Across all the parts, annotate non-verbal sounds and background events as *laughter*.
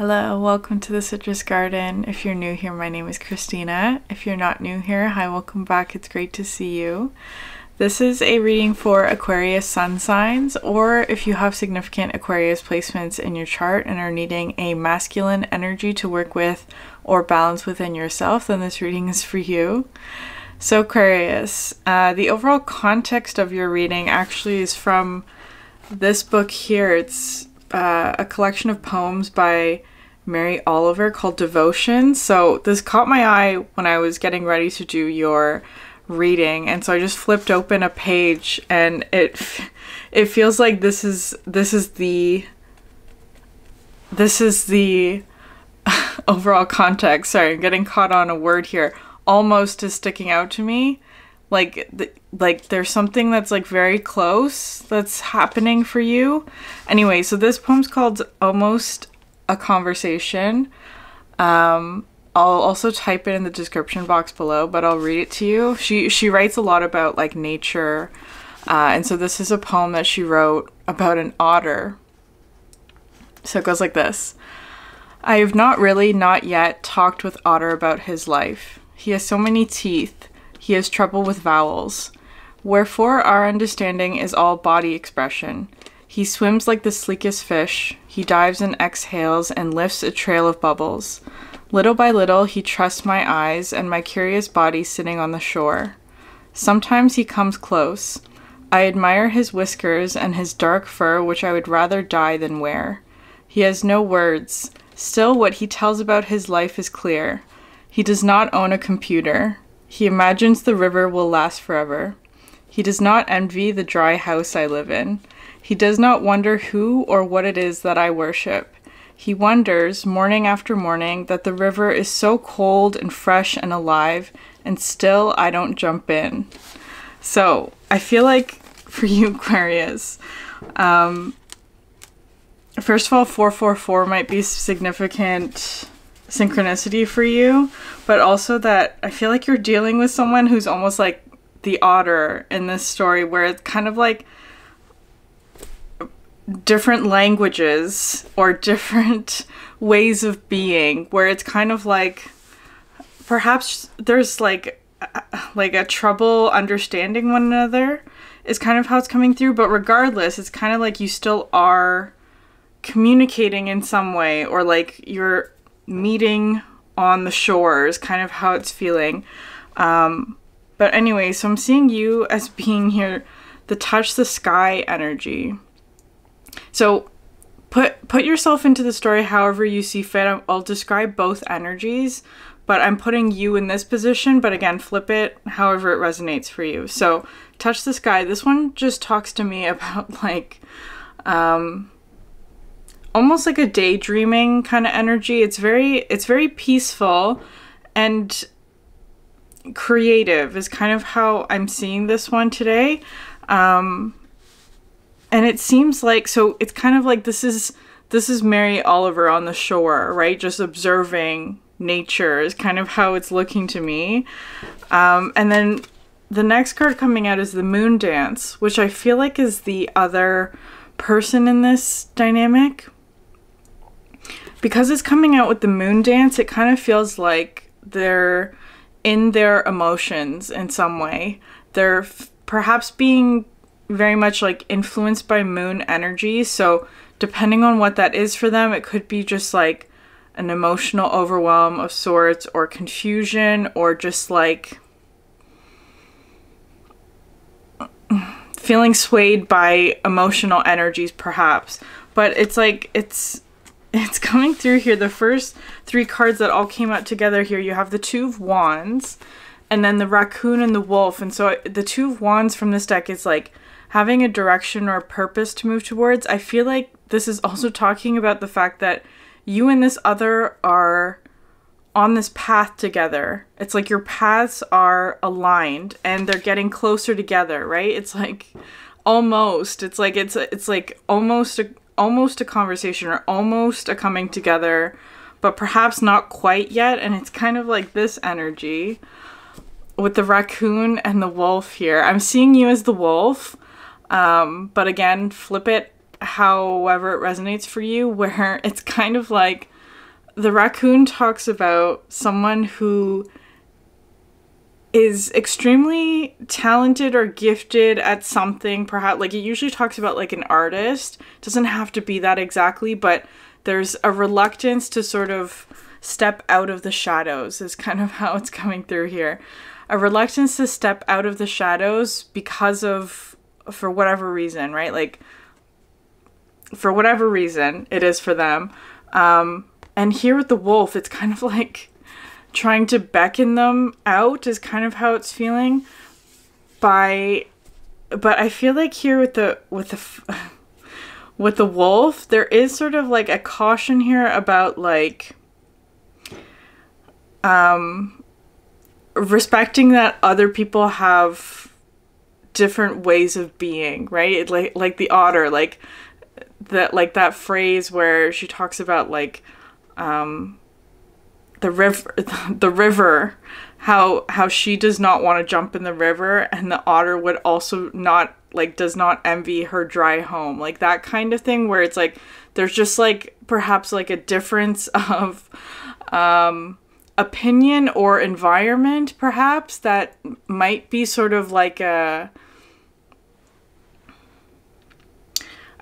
Hello, welcome to the Citrus Garden. If you're new here, my name is Christina. If you're not new here, hi, welcome back. It's great to see you. This is a reading for Aquarius sun signs, or if you have significant Aquarius placements in your chart and are needing a masculine energy to work with or balance within yourself, then this reading is for you. So, Aquarius, uh, the overall context of your reading actually is from this book here. It's uh, a collection of poems by Mary Oliver called Devotion. So, this caught my eye when I was getting ready to do your reading and so I just flipped open a page and it it feels like this is this is the this is the *laughs* overall context. Sorry, I'm getting caught on a word here. Almost is sticking out to me. Like the, like there's something that's like very close that's happening for you. Anyway, so this poem's called Almost a Conversation. Um I'll also type it in the description box below, but I'll read it to you. She she writes a lot about like nature, uh, and so this is a poem that she wrote about an otter. So it goes like this. I have not really, not yet, talked with Otter about his life. He has so many teeth, he has trouble with vowels. Wherefore our understanding is all body expression. He swims like the sleekest fish, he dives and exhales and lifts a trail of bubbles. Little by little, he trusts my eyes and my curious body sitting on the shore. Sometimes he comes close. I admire his whiskers and his dark fur, which I would rather die than wear. He has no words. Still, what he tells about his life is clear. He does not own a computer. He imagines the river will last forever. He does not envy the dry house I live in. He does not wonder who or what it is that I worship. He wonders, morning after morning, that the river is so cold and fresh and alive, and still I don't jump in. So, I feel like *laughs* for you, Aquarius, um, first of all, 444 might be significant synchronicity for you, but also that I feel like you're dealing with someone who's almost like the otter in this story, where it's kind of like different languages or different *laughs* ways of being where it's kind of like perhaps there's like like a trouble understanding one another is kind of how it's coming through but regardless it's kind of like you still are communicating in some way or like you're meeting on the shores kind of how it's feeling. Um but anyway so i'm seeing you as being here the touch the sky energy so put put yourself into the story however you see fit. I'll describe both energies, but I'm putting you in this position, but again, flip it however it resonates for you. So, touch the sky. This one just talks to me *laughs* about like um almost like a daydreaming kind of energy. It's very it's very peaceful and creative is kind of how I'm seeing this one today. Um and it seems like so it's kind of like this is this is Mary Oliver on the shore, right? Just observing nature is kind of how it's looking to me. Um, and then the next card coming out is the Moon Dance, which I feel like is the other person in this dynamic. Because it's coming out with the Moon Dance, it kind of feels like they're in their emotions in some way. They're perhaps being very much like influenced by moon energy. So, depending on what that is for them, it could be just like an emotional overwhelm of sorts, or confusion, or just like feeling swayed by emotional energies, perhaps. But it's like, it's. It's coming through here. The first three cards that all came out together here, you have the Two of Wands, and then the Raccoon and the Wolf. And so the Two of Wands from this deck is like having a direction or a purpose to move towards. I feel like this is also talking about the fact that you and this other are on this path together. It's like your paths are aligned and they're getting closer together, right? It's like almost. It's like it's it's like almost a almost a conversation or almost a coming together, but perhaps not quite yet and it's kind of like this energy with the raccoon and the wolf here. I'm seeing you as the wolf um, but again, flip it however it resonates for you, *laughs* where it's kind of like the raccoon talks about someone who is extremely talented or gifted at something perhaps like it usually talks about like an artist. Doesn't have to be that exactly but there's a reluctance to sort of step out of the shadows is kind of *laughs* how it's coming through here. A reluctance to step out of the shadows because of for whatever reason right? Like for whatever reason it is for them. Um and here with the wolf it's kind of *laughs* like trying to beckon them out is kind of how it's feeling. By but I feel like here with the with the *laughs* with the wolf there is sort of like a caution here about like um respecting that other people have different ways of being, right? like like the otter, like that like that phrase where she talks about like um the river *laughs* the river how how she does not want to jump in the river and the otter would also not like does not envy her dry home like that kind of thing where it's like there's just like perhaps like a difference *laughs* of um opinion or environment perhaps that might be sort of like a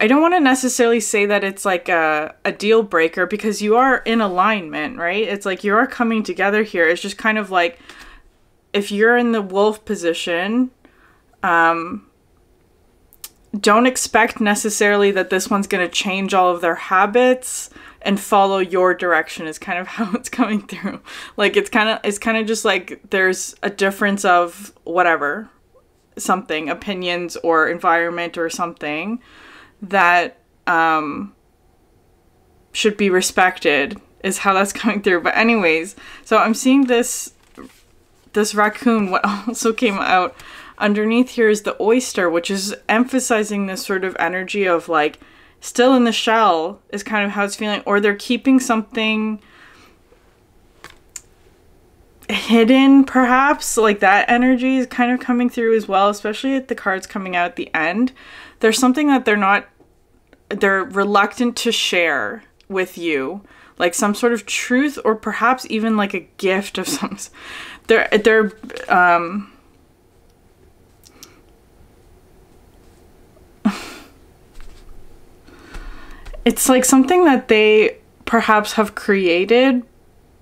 I don't want to necessarily say that it's like a, a deal breaker because you are in alignment, right? It's like you are coming together here. It's just kind of like if you're in the wolf position, um, don't expect necessarily that this one's going to change all of their habits and follow your direction is kind of *laughs* how it's coming through like it's kind of it's kind of just like there's a difference of whatever something opinions or environment or something that um, should be respected is how that's *laughs* coming through. But anyways, so I'm seeing this this raccoon. What *laughs* also came out underneath here is the oyster, which is emphasizing this sort of energy of like still in the shell is kind of how it's feeling, or they're keeping something hidden perhaps like that energy is kind of coming through as well especially at the cards coming out at the end. There's something that they're not they're reluctant to share with you like some sort of truth or perhaps even like a gift of some they're they're um it's like something that they perhaps have created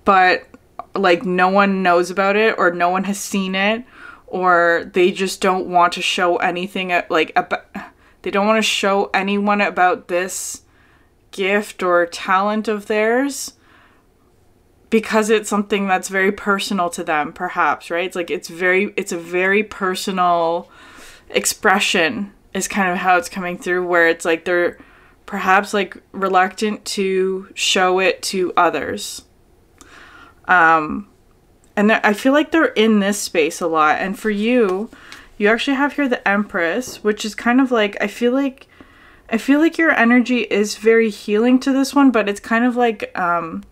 but like no one knows about it or no one has seen it or they just don't want to show anything at, like about they don't want to show anyone about this gift or talent of theirs because it's something that's very personal to them perhaps right? It's like it's very it's a very personal expression is kind of how it's coming through where it's like they're perhaps like reluctant to show it to others. Um and i feel like they're in this space a lot. And for you you actually have here the Empress, which is kind of like I feel like I feel like your energy is very healing to this one, but it's kind of like um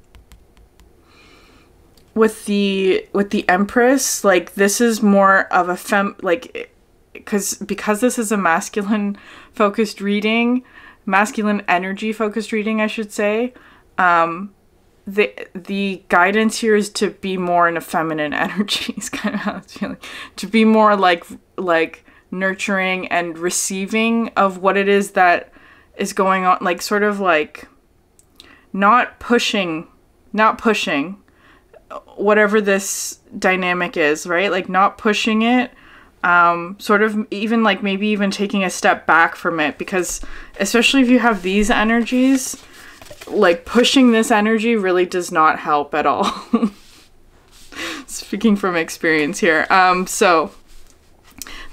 with the with the Empress, like this is more of a fem like because because this is a masculine focused reading, masculine energy focused reading, I should say. Um the the guidance here is to be more in a feminine *laughs* energy is kind of how it's feeling to be more like like nurturing and receiving of what it is that is going on like sort of like not pushing not pushing whatever this dynamic is right like not pushing it um, sort of even like maybe even taking a step back from it because especially if you have these energies like pushing this energy really does not help at all. *laughs* Speaking from experience here. Um, so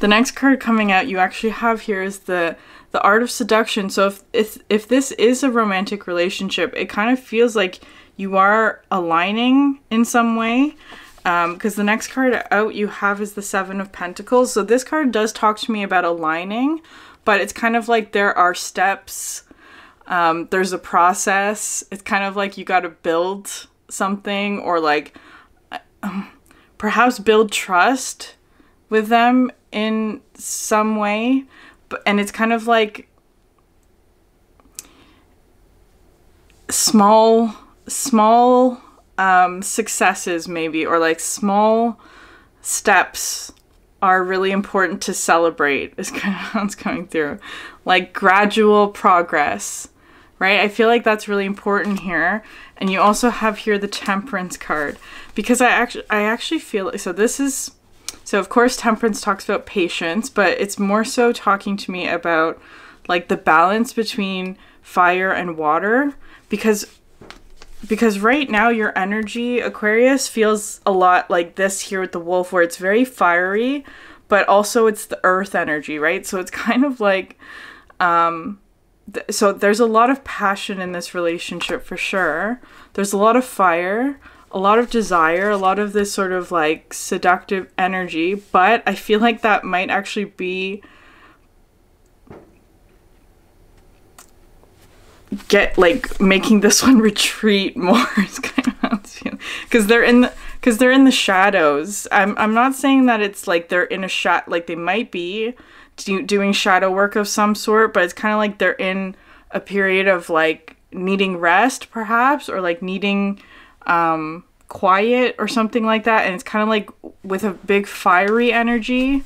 the next card coming out you actually have here is the the art of seduction. So if if if this is a romantic relationship, it kind of feels like you are aligning in some way. Because um, the next card out you have is the Seven of Pentacles. So this card does talk to me about aligning, but it's kind of like there are steps um, there's a process. It's kind of like you got to build something or like um, perhaps build trust with them in some way. But, and it's kind of like small small um, successes, maybe, or like small steps are really important to celebrate, is *laughs* kind of how it's coming through. Like gradual progress, right? I feel like that's really important here. And you also have here the temperance card because I actually I actually feel like so this is so of course temperance talks about patience, but it's more so talking to me about like the balance between fire and water because because right now your energy Aquarius feels a lot like this here with the wolf where it's very fiery but also it's the earth energy, right? So it's *laughs* kind of like um th- so there's a lot of passion in this relationship for sure. There's a lot of fire, a lot of desire, a lot of this sort of like seductive energy, but I feel like that might actually be get like making this one *laughs* retreat more. Is kind of because they're in the because they're in the shadows. I'm i'm not saying that it's like they're in a shot like they might be do, doing shadow work of some sort but it's kind of like they're in a period of like needing rest perhaps or like needing um quiet or something like that and it's kind of like with a big fiery energy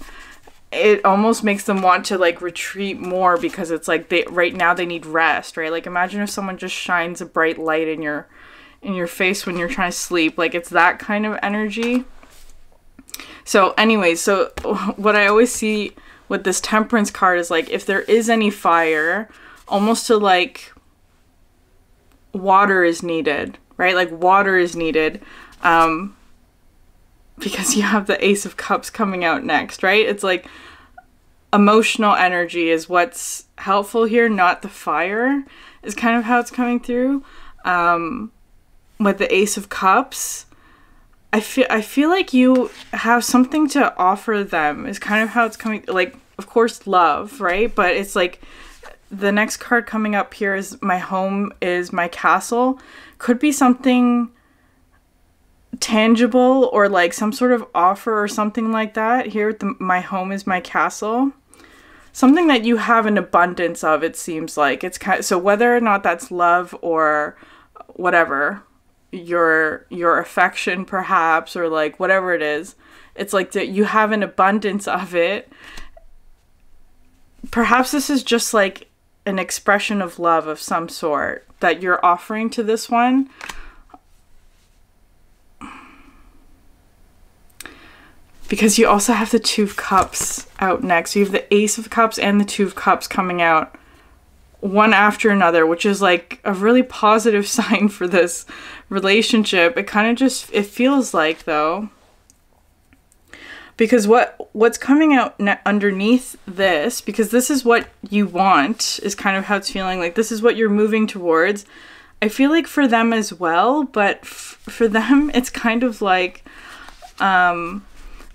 it almost makes them want to like retreat more because it's like they right now they need rest right? Like imagine if someone just shines a bright light in your in your face when you're trying to sleep. Like it's that kind of energy. So anyways so *laughs* what i always see with this temperance card is like if there is any fire almost to like water is needed right? Like water is needed. Um because you have the ace of cups coming out next right? It's like emotional energy is what's helpful here not the fire is kind of how it's coming through. Um with the ace of cups i feel i feel like you have something to offer them is kind of how it's coming like of course love right? But it's like the next card coming up here is my home is my castle. Could be something tangible or like some sort of offer or something like that. Here the, my home is my castle. Something that you have an abundance of it seems like. It's kind of, so whether or not that's love or whatever your your affection perhaps or like whatever it is it's like that you have an abundance of it. Perhaps this is just like an expression of love of some sort that you're offering to this one because you also have the two of cups out next. You have the ace of cups and the two of cups coming out one after another which is like a really positive *laughs* sign for this relationship. It kind of just it feels like though because what what's coming out ne- underneath this because this is what you want is kind of how it's feeling like this is what you're moving towards. I feel like for them as well but for them *laughs* it's kind of like um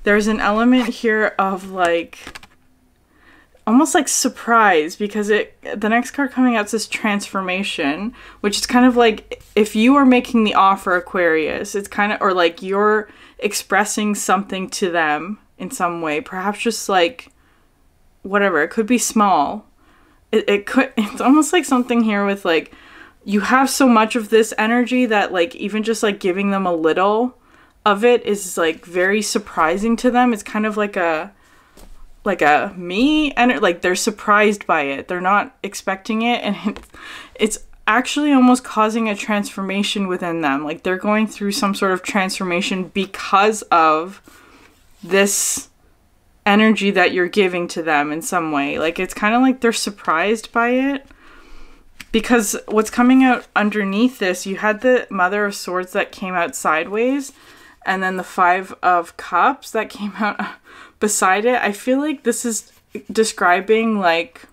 there's an element here of like almost like surprise because it the next card coming out says transformation which is kind of like if you are making the offer aquarius it's kind of or like you're expressing something to them in some way perhaps just like whatever it could be small. It, it could *laughs* it's almost like something here with like you have so much of this energy that like even just like giving them a little of it is like very surprising to them. It's kind of like a like a me and like they're surprised by it. They're not expecting it and *laughs* it, it's actually almost causing a transformation within them. Like they're going through some sort of transformation because of this energy that you're giving to them in some way. Like it's kind of like they're surprised by it. Because what's coming out underneath this you had the mother of swords that came out sideways and then the five of cups that came out *laughs* beside it, I feel like this is describing like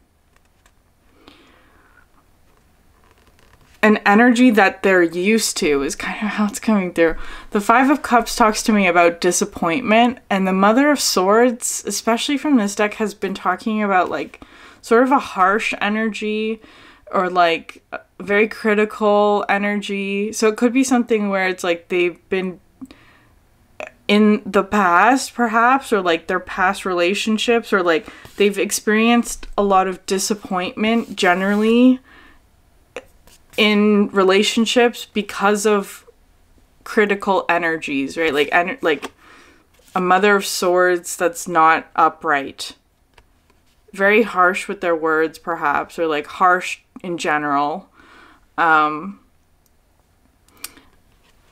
an energy that they're used to is kind of *laughs* how it's coming through. The 5 of cups talks to me about disappointment and the mother of swords, especially from this deck has been talking about like sort of a harsh energy or like very critical energy. So it could be something where it's like they've been in the past perhaps or like their past relationships or like they've experienced a lot of disappointment generally in relationships because of critical energies, right? Like en- like a mother of swords that's not upright. Very harsh with their words perhaps or like harsh in general. Um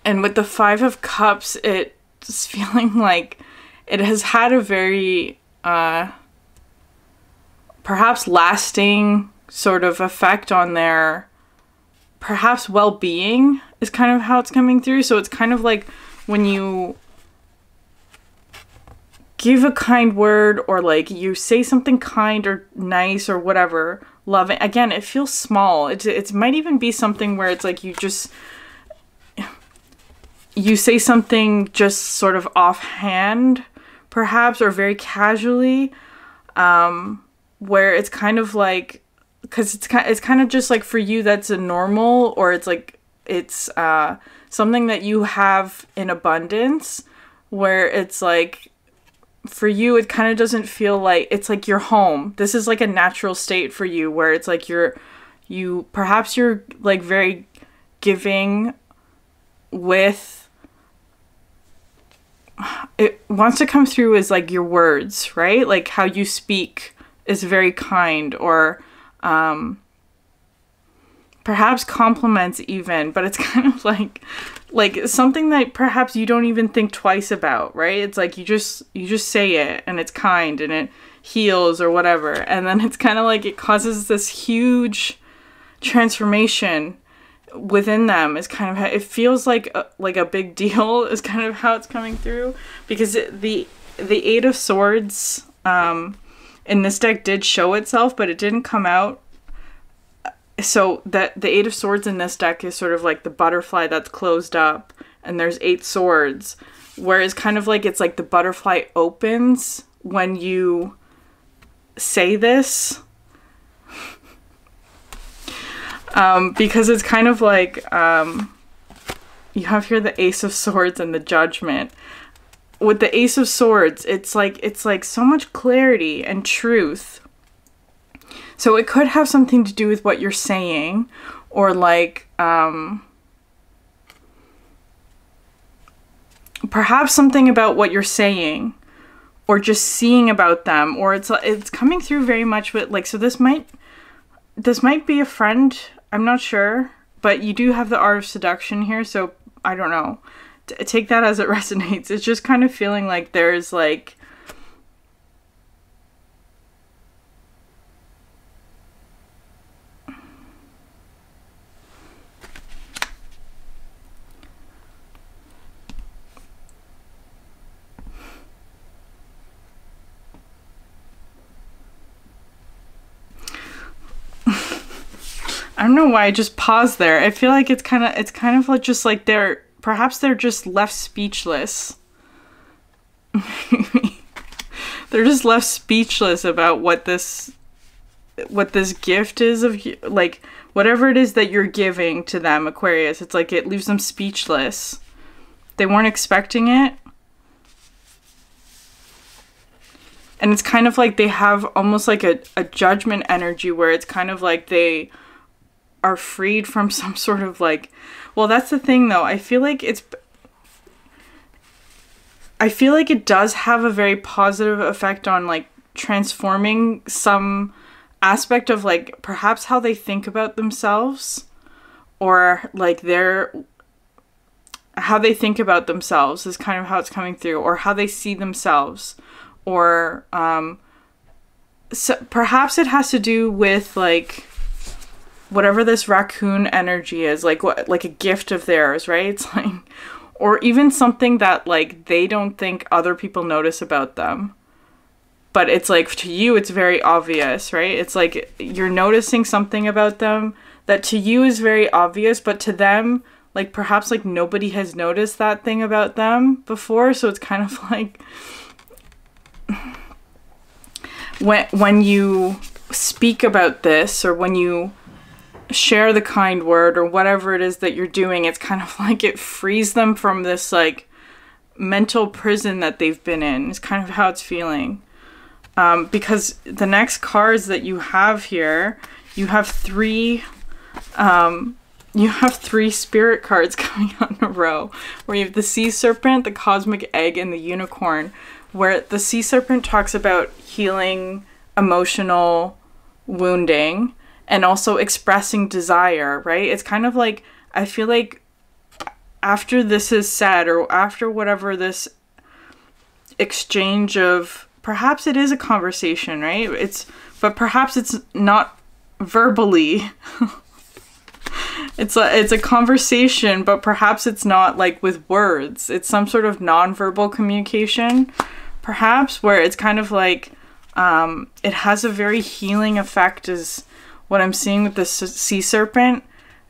and with the 5 of cups it's *laughs* feeling like it has had a very uh perhaps lasting sort of effect on their perhaps well-being is kind of how it's coming through. So it's kind of like when you give a kind word or like you say something kind or nice or whatever loving again it feels small. It, it might even be something where it's like you just you say something just sort of offhand perhaps or very casually um where it's kind of like because it's kind it's kind of just like for you that's a normal or it's like it's uh something that you have in abundance where it's like for you it kind of doesn't feel like it's like your home. This is like a natural state for you where it's like you're you perhaps you're like very giving with it wants to come through as like your words right? Like how you speak is very kind or um, perhaps compliments even but it's *laughs* kind of like like something that perhaps you don't even think twice about right? It's like you just you just say it and it's kind and it heals or whatever. And then it's kind of like it causes this huge transformation within them is kind of how it feels like a, like a big deal *laughs* is kind of how it's coming through because the the eight of swords um in this deck did show itself, but it didn't come out. So that the Eight of Swords in this deck is sort of like the butterfly that's closed up, and there's eight swords. Whereas kind of like it's like the butterfly opens when you say this. Um, because it's kind of like um, you have here the Ace of Swords and the Judgment. With the ace of swords it's like it's like so much clarity and truth. So it could have something to do with what you're saying or like um perhaps something about what you're saying or just seeing about them or it's it's coming through very much with like so this might this might be a friend i'm not sure but you do have the art of seduction here so i don't know take that as it *laughs* resonates. It's just kind of feeling like there's like I don't know why I just paused there. I feel like it's kind of it's kind of like just like they're Perhaps they're just left speechless. *laughs* they're just left speechless about what this what this gift is of like whatever it is that you're giving to them Aquarius. It's like it leaves them speechless. They weren't expecting it. And it's kind of like they have almost like a, a judgment energy where it's kind of like they are freed from some sort of like well, that's the thing though. I feel like it's I feel like it does have a very positive effect on like transforming some aspect of like perhaps how they think about themselves or like their how they think about themselves is kind of how it's coming through or how they see themselves or um so perhaps it has to do with like whatever this raccoon energy is like what like a gift of theirs right? *laughs* It's like or even something that like they don't think other people notice about them. But it's like to you it's very obvious right? It's like you're noticing something about them that to you is very obvious but to them like perhaps like nobody has noticed that thing about them before. So it's kind of *laughs* like when when you speak about this or when you share the kind word or whatever it is that you're doing, it's kind of *laughs* like it frees them from this like mental prison that they've been in. It's kind of how it's feeling. Um, because the next cards that you have here, you have three um, you have three spirit cards *laughs* coming out in a row where you have the sea serpent, the cosmic egg, and the unicorn. Where the sea serpent talks about healing emotional wounding and also expressing desire, right? It's kind of like, I feel like after this is said or after whatever this exchange of perhaps it is a conversation, right? It's but perhaps it's not verbally. *laughs* it's a it's a conversation, but perhaps it's not like with words. It's some sort of nonverbal communication, perhaps where it's kind of like um, it has a very healing effect. Is what I'm seeing with the sea serpent.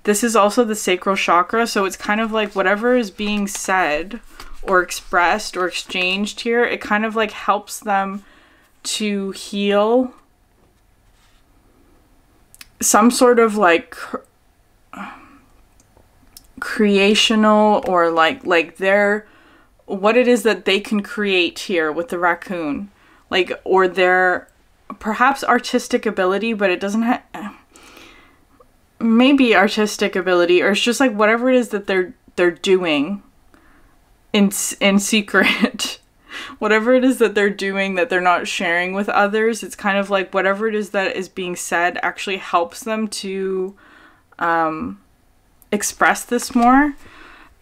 This is also the sacral chakra, so it's kind of like whatever is being said or expressed or exchanged here, it kind of like helps them to heal some sort of like creational or like like their what it is that they can create here with the raccoon like or their perhaps artistic ability but it doesn't have maybe artistic ability or it's just like whatever it is that they're they're doing in in secret. *laughs* Whatever it is that they're doing that they're not sharing with others it's kind of like whatever it is that is being said actually helps them to um, express this more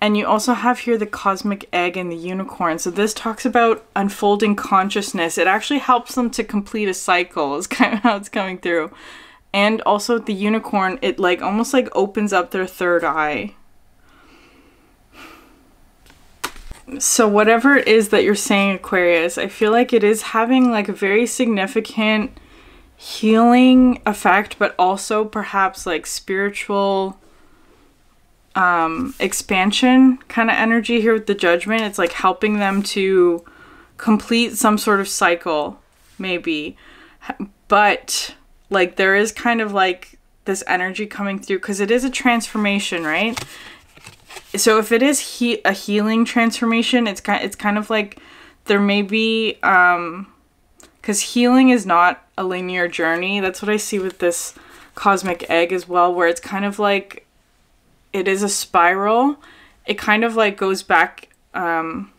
and you also have here the cosmic egg and the unicorn. So this talks about unfolding consciousness. It actually helps them to complete a cycle is *laughs* kind of how it's coming through. And also the unicorn it like almost like opens up their third eye. So whatever it is that you're saying Aquarius, I feel like it is having like a very significant healing effect but also perhaps like spiritual um expansion kind of energy here with the judgment. It's like helping them to complete some sort of cycle maybe. But like there is kind of like this energy coming through because it is a transformation, right? so if it is he- a healing transformation, it's kind it's kind of like there may be um cuz healing is not a linear journey. That's what I see with this cosmic egg as well where it's kind of like it is a spiral. It kind of like goes back um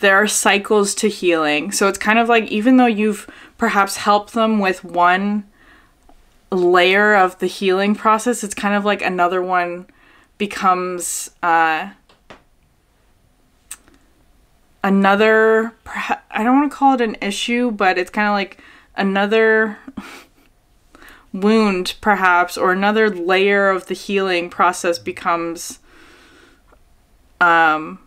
there are cycles to healing. So it's kind of like even though you've perhaps helped them with one layer of the healing process, it's kind of like another one becomes uh, another i don't want to call it an issue but it's kind of like another wound perhaps or another layer of the healing process becomes um,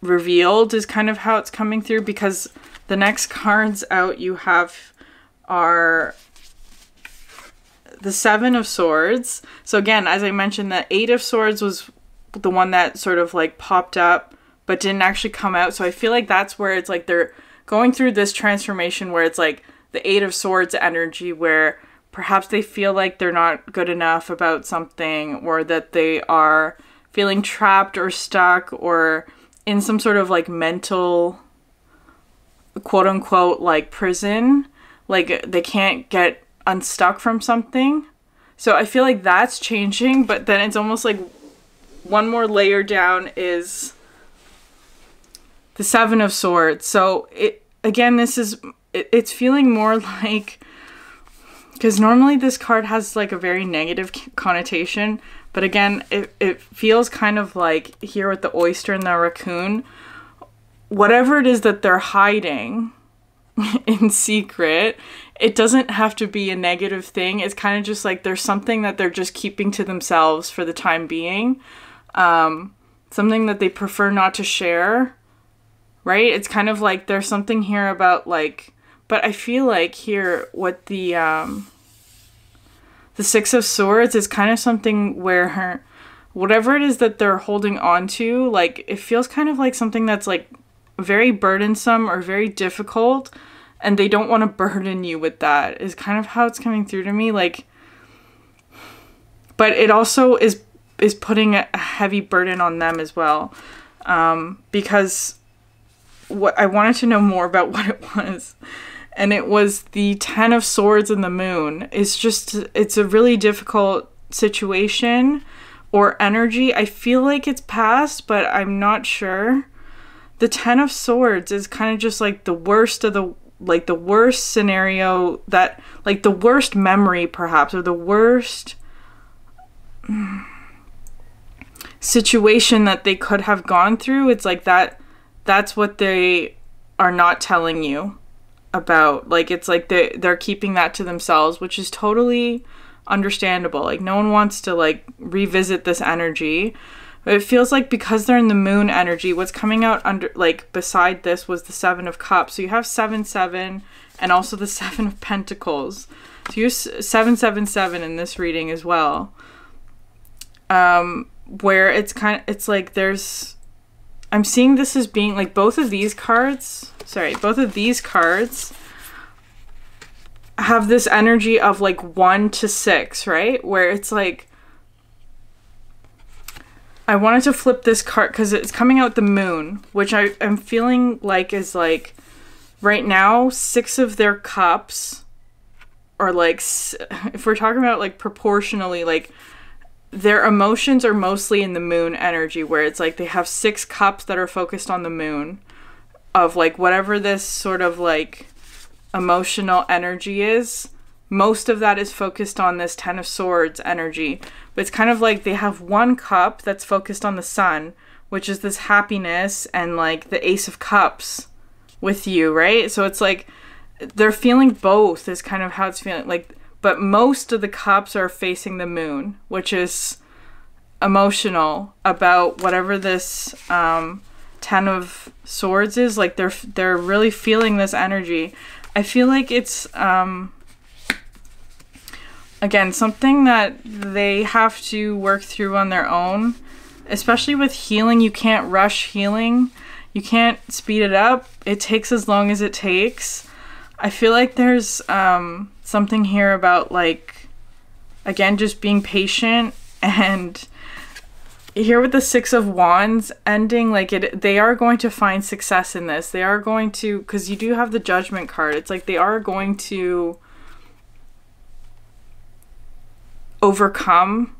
revealed is kind of how it's coming through because the next cards out you have are the Seven of Swords. So again, as I mentioned, the Eight of Swords was the one that sort of like popped up but didn't actually come out. So I feel like that's where it's like they're going through this transformation where it's like the Eight of Swords energy where perhaps they feel like they're not good enough about something or that they are feeling trapped or stuck or in some sort of like mental quote unquote like prison like they can't get unstuck from something. So I feel like that's changing, but then it's almost like one more layer down is the Seven of Swords. So it again, this is it, it's feeling more *laughs* like because normally this card has like a very negative connotation, but again, it it feels kind of like here with the oyster and the raccoon, whatever it is that they're hiding *laughs* in secret it doesn't have to be a negative thing. It's kind of just like there's something that they're just keeping to themselves for the time being. Um, something that they prefer not to share. Right? It's kind of like there's something here about like but I feel like here what the um the 6 of swords is kind of something where her whatever it is that they're holding on to, like it feels kind of like something that's like very burdensome or very difficult and they don't want to burden you with that is kind of how it's coming through to me like but it also is is putting a heavy burden on them as well um, because what I wanted to know more about *laughs* what it was and it was the 10 of swords and the moon it's just it's a really difficult situation or energy. I feel like it's past, but I'm not sure. The 10 of swords is kind of just like the worst of the like the worst scenario that like the worst memory perhaps or the worst situation that they could have gone through. It's like that that's what they are not telling you about like it's like they they're keeping that to themselves which is totally understandable. Like no one wants to like revisit this energy. But it feels like because they're in the moon energy what's coming out under like beside this was the seven of cups. So you have seven seven and also the *laughs* seven of pentacles. So you seven seven seven in this reading as well. Um where it's kind of it's like there's i'm seeing this as being like both of these cards sorry, both of these cards have this energy of like one to six, right? Where it's like, I wanted to flip this card because it's coming out the moon, which I am feeling like is like right now, six of their cups are like, *laughs* if we're talking about like proportionally, like their emotions are mostly in the moon energy, where it's like they have six cups that are focused on the moon of like whatever this sort of like emotional energy is most of that is focused on this ten of swords energy. But it's kind of like they have one cup that's focused on the sun which is this happiness and like the ace of cups with you right? So it's like they're feeling both is kind of how it's feeling like but most of the cups are facing the moon which is emotional about whatever this um ten of swords is like they're they're really feeling this energy. I feel like it's um again something that they have to work through on their own. Especially with healing you can't rush healing. You can't speed it up. It takes as long as it takes. I feel like there's um something here about like again just being patient *laughs* and here with the six of wands ending like it they are going to find success in this. They are going to because you do have the judgment card. It's like they are going to overcome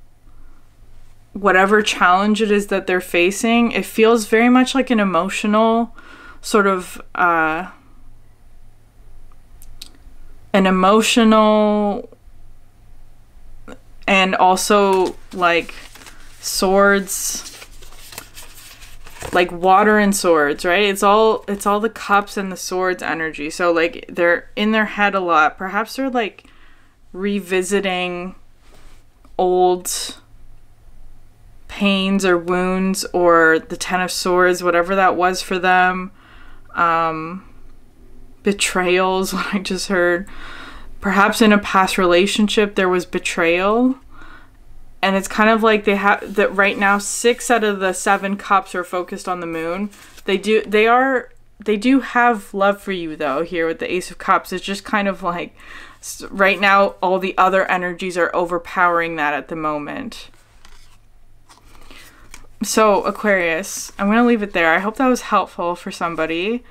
whatever challenge it is that they're facing. It feels very much like an emotional sort of uh an emotional and also like swords like water and swords, right? It's all it's all the cups and the swords energy. So like they're in their head a lot. Perhaps they're like revisiting old pains or wounds or the 10 of swords, whatever that was for them. Um betrayals, *laughs* what I just heard. Perhaps in a past relationship there was betrayal and it's kind of like they have that right now six out of the seven cups are focused on the moon. They do they are they do have love for you though here with the ace of cups. It's just kind of like right now all the other energies are overpowering that at the moment. So aquarius i'm going to leave it there. I hope that was helpful for somebody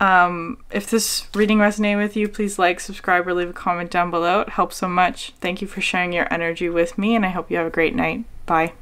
um, if this reading resonated with you, please like, subscribe, or leave a comment down below. It helps so much. Thank you for sharing your energy with me, and I hope you have a great night. Bye.